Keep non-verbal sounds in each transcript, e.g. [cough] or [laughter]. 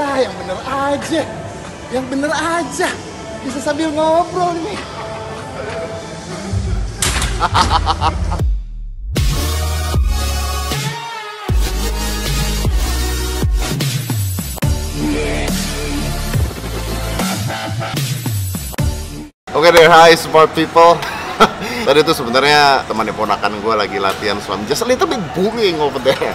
Ya, yang bener aja. Yang bener aja. Bisa sambil ngobrol nih. Oke deh, hi smart people. [laughs] Tadi tuh sebenarnya teman ponakan gue lagi latihan swim. Just a little bit booming over there.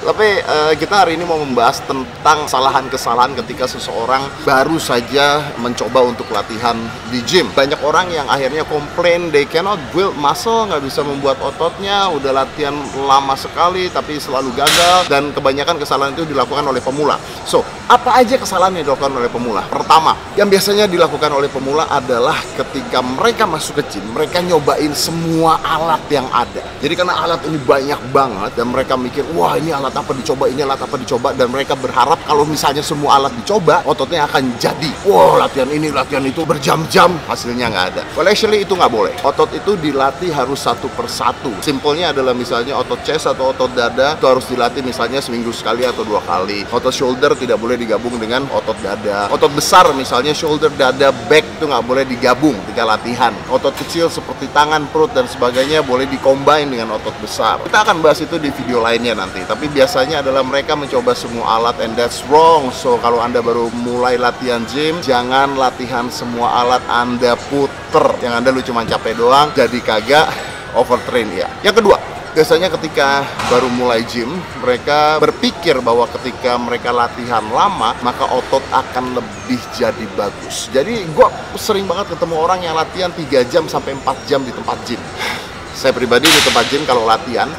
Tapi eh, kita hari ini mau membahas tentang kesalahan-kesalahan ketika seseorang baru saja mencoba untuk latihan di gym. Banyak orang yang akhirnya komplain they cannot build muscle, nggak bisa membuat ototnya, udah latihan lama sekali tapi selalu gagal dan kebanyakan kesalahan itu dilakukan oleh pemula. So, apa aja kesalahan yang dilakukan oleh pemula? Pertama, yang biasanya dilakukan oleh pemula adalah ketika mereka masuk ke gym, mereka nyobain semua alat yang ada. Jadi karena alat ini banyak banget dan mereka mikir, wah ini alat apa dicoba, ini alat apa dicoba dan mereka berharap kalau misalnya semua alat dicoba, ototnya akan jadi. Wah latihan ini, latihan itu berjam-jam, hasilnya nggak ada. Well actually itu nggak boleh. Otot itu dilatih harus satu persatu. Simpelnya adalah misalnya otot chest atau otot dada itu harus dilatih misalnya seminggu sekali atau dua kali. Otot shoulder tidak boleh digabung dengan otot dada. Otot besar misalnya shoulder, dada, back itu nggak boleh digabung ketika latihan. Otot kecil seperti tangan, perut dan sebagainya boleh dikombin dengan otot besar. Kita akan bahas itu di video lainnya nanti. Tapi biasanya adalah mereka mencoba semua alat and that's wrong. So kalau anda baru mulai latihan gym, jangan latihan semua alat anda puter. Yang anda lu cuma capek doang, jadi kagak overtrain ya. Yang kedua, biasanya ketika baru mulai gym mereka berpikir bahwa ketika mereka latihan lama maka otot akan lebih jadi bagus jadi gue sering banget ketemu orang yang latihan 3 jam sampai 4 jam di tempat gym saya pribadi di tempat gym kalau latihan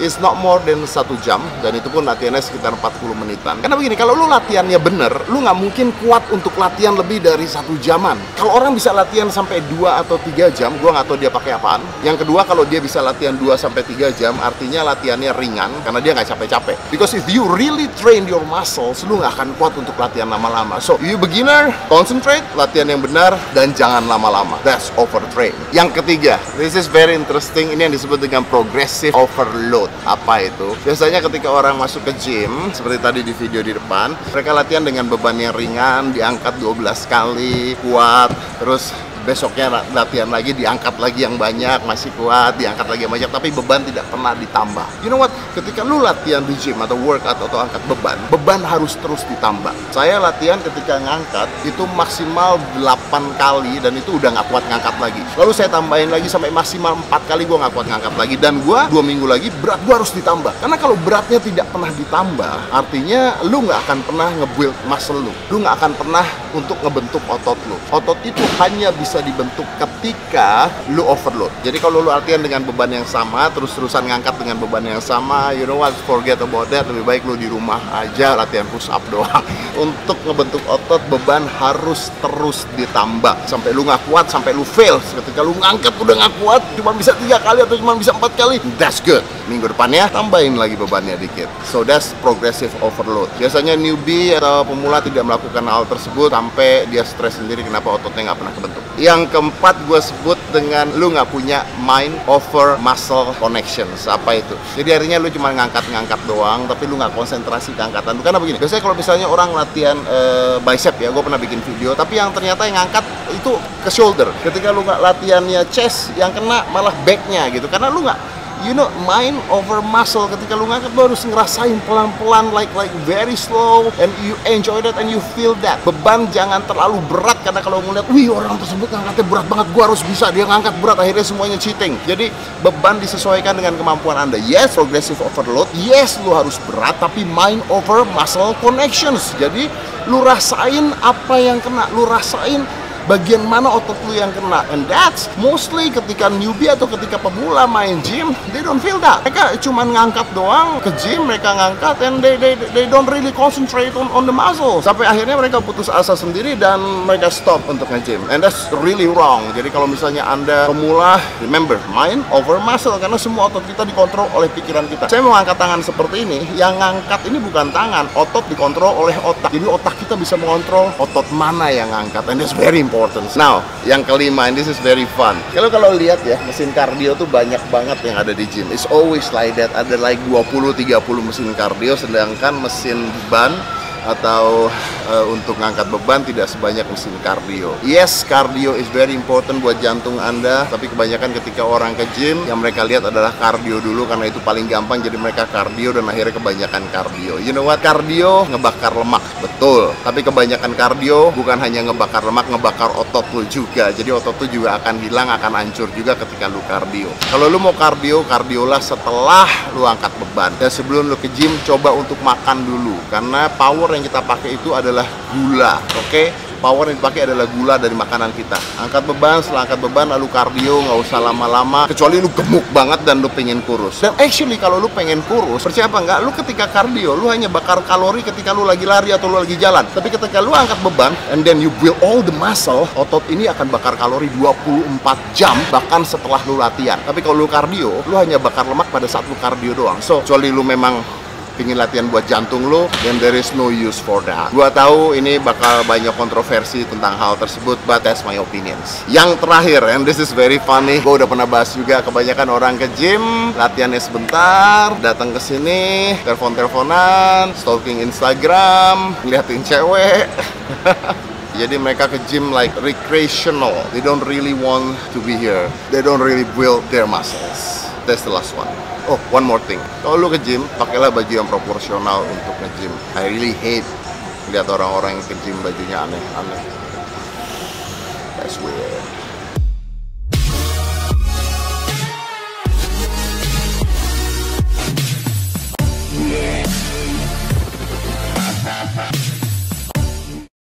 is not more than satu jam dan itu pun latihannya sekitar 40 menitan. Karena begini kalau lu latihannya bener lu nggak mungkin kuat untuk latihan lebih dari satu jaman. Kalau orang bisa latihan sampai 2 atau 3 jam gua nggak tahu dia pakai apaan. Yang kedua kalau dia bisa latihan 2 sampai 3 jam artinya latihannya ringan karena dia nggak capek-capek. Because if you really train your muscles lu nggak akan kuat untuk latihan lama-lama. So you beginner concentrate latihan yang benar dan jangan lama-lama. That's overtrain. Yang ketiga this is very interesting ini yang disebut dengan progressive overload apa itu? Biasanya ketika orang masuk ke gym, seperti tadi di video di depan, mereka latihan dengan beban yang ringan, diangkat 12 kali, kuat, terus besoknya latihan lagi diangkat lagi yang banyak masih kuat diangkat lagi yang banyak tapi beban tidak pernah ditambah. You know what? Ketika lu latihan di gym atau workout atau angkat beban beban harus terus ditambah. Saya latihan ketika ngangkat itu maksimal 8 kali dan itu udah nggak kuat ngangkat lagi. Lalu saya tambahin lagi sampai maksimal 4 kali gua nggak kuat ngangkat lagi. Dan gua dua minggu lagi berat gua harus ditambah. Karena kalau beratnya tidak pernah ditambah artinya lu nggak akan pernah nge-build muscle lu. Lu nggak akan pernah untuk ngebentuk otot lu. Otot itu hanya bisa bisa dibentuk ketika lu overload. Jadi kalau lu latihan dengan beban yang sama, terus-terusan ngangkat dengan beban yang sama, you know what, forget about that. Lebih baik lu di rumah aja latihan push up doang. [laughs] Untuk ngebentuk otot, beban harus terus ditambah. Sampai lu nggak kuat, sampai lu fail. Ketika lu ngangkat udah nggak kuat, cuma bisa tiga kali atau cuma bisa empat kali, that's good. Minggu depannya tambahin lagi bebannya dikit. So that's progressive overload. Biasanya newbie atau pemula tidak melakukan hal tersebut sampai dia stres sendiri kenapa ototnya nggak pernah kebentuk. Yang keempat gue sebut dengan lu nggak punya mind over muscle connections. Apa itu? Jadi artinya lu cuma ngangkat-ngangkat doang, tapi lu nggak konsentrasi ke angkatan. Karena begini. Biasanya kalau misalnya orang latihan e, bicep ya, gue pernah bikin video, tapi yang ternyata yang ngangkat itu ke shoulder. Ketika lu nggak latihannya chest, yang kena malah backnya gitu. Karena lu nggak you know mind over muscle. Ketika lu ngangkat lu harus ngerasain pelan-pelan like like very slow and you enjoy that and you feel that. Beban jangan terlalu berat karena kalau ngeliat wih orang tersebut ngangkatnya berat banget gua harus bisa dia ngangkat berat akhirnya semuanya cheating. Jadi beban disesuaikan dengan kemampuan anda. Yes progressive overload. Yes lu harus berat tapi mind over muscle connections. Jadi lu rasain apa yang kena lu rasain bagian mana otot lu yang kena? And that's mostly ketika newbie atau ketika pemula main gym they don't feel that. Mereka cuma ngangkat doang ke gym mereka ngangkat and they, they, they don't really concentrate on, on the muscle sampai akhirnya mereka putus asa sendiri dan mereka stop untuk nge-gym. And that's really wrong. Jadi kalau misalnya anda pemula remember mind over muscle. Karena semua otot kita dikontrol oleh pikiran kita. Saya mau angkat tangan seperti ini yang ngangkat ini bukan tangan otot dikontrol oleh otak. Jadi otak kita bisa mengontrol otot mana yang ngangkat. And that's very important. Now, yang kelima, and this is very fun. Kalau kalau lihat ya, mesin kardio tuh banyak banget yang ada di gym. It's always like that. Ada like 20-30 mesin kardio, sedangkan mesin ban atau uh, untuk ngangkat beban tidak sebanyak mesin kardio. Yes, kardio is very important buat jantung Anda, tapi kebanyakan ketika orang ke gym yang mereka lihat adalah kardio dulu karena itu paling gampang jadi mereka kardio dan akhirnya kebanyakan kardio. You know what? Kardio ngebakar lemak, betul. Tapi kebanyakan kardio bukan hanya ngebakar lemak, ngebakar otot lu juga. Jadi otot lu juga akan hilang, akan hancur juga ketika lu kardio. Kalau lu mau kardio, kardiolah setelah lu angkat beban. Dan sebelum lu ke gym, coba untuk makan dulu karena power yang kita pakai itu adalah gula, oke? Okay? power yang dipakai adalah gula dari makanan kita. Angkat beban setelah angkat beban lalu kardio nggak usah lama-lama. Kecuali lu gemuk banget dan lu pengen kurus. Dan actually kalau lu pengen kurus percaya apa nggak? Lu ketika kardio lu hanya bakar kalori ketika lu lagi lari atau lu lagi jalan. Tapi ketika lu angkat beban and then you build all the muscle otot ini akan bakar kalori 24 jam bahkan setelah lu latihan. Tapi kalau lu kardio lu hanya bakar lemak pada saat lu kardio doang. So kecuali lu memang pingin latihan buat jantung lo, then there is no use for that. Gua tahu ini bakal banyak kontroversi tentang hal tersebut, but that's my opinions. Yang terakhir, and this is very funny, gue udah pernah bahas juga, kebanyakan orang ke gym, latihannya sebentar, datang ke sini, telepon-teleponan, stalking Instagram, ngeliatin cewek. [laughs] Jadi mereka ke gym like recreational. They don't really want to be here. They don't really build their muscles. That's the last one. Oh, one more thing. Kalau lu ke gym, pakailah baju yang proporsional untuk nge-gym. I really hate lihat orang-orang yang ke gym bajunya aneh-aneh. That's weird.